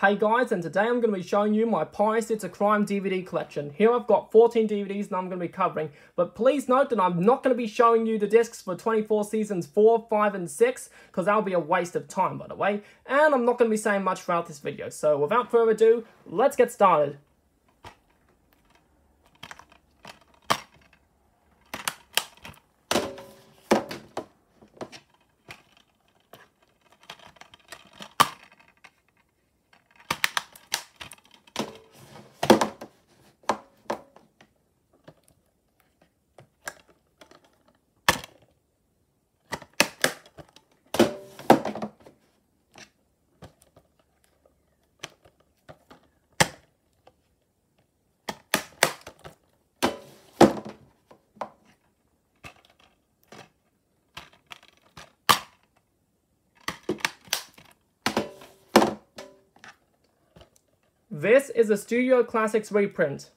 Hey guys, and today I'm going to be showing you my Piracy It's a Crime DVD collection. Here I've got 14 DVDs that I'm going to be covering, but please note that I'm not going to be showing you the discs for 24 seasons 4, 5, and 6, because that'll be a waste of time by the way, and I'm not going to be saying much throughout this video, so without further ado, let's get started. This is a Studio Classics reprint.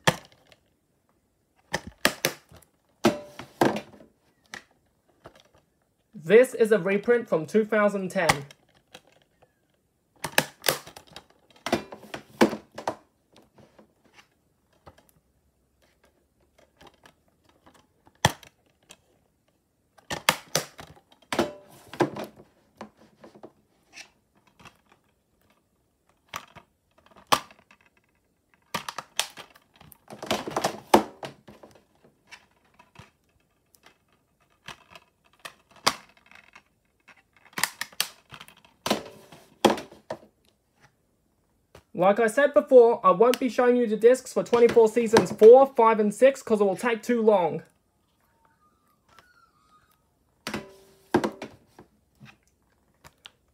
This is a reprint from 2010. Like I said before, I won't be showing you the discs for 24 seasons 4, 5, and 6 because it will take too long.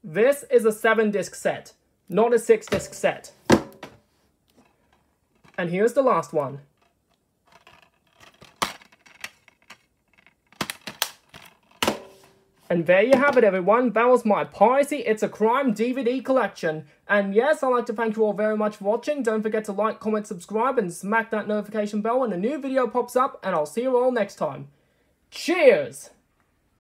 This is a 7 disc set, not a 6 disc set. And here's the last one. And there you have it everyone, that was my Piracy It's a Crime DVD collection. And yes, I'd like to thank you all very much for watching, don't forget to like, comment, subscribe, and smack that notification bell when a new video pops up, and I'll see you all next time. Cheers!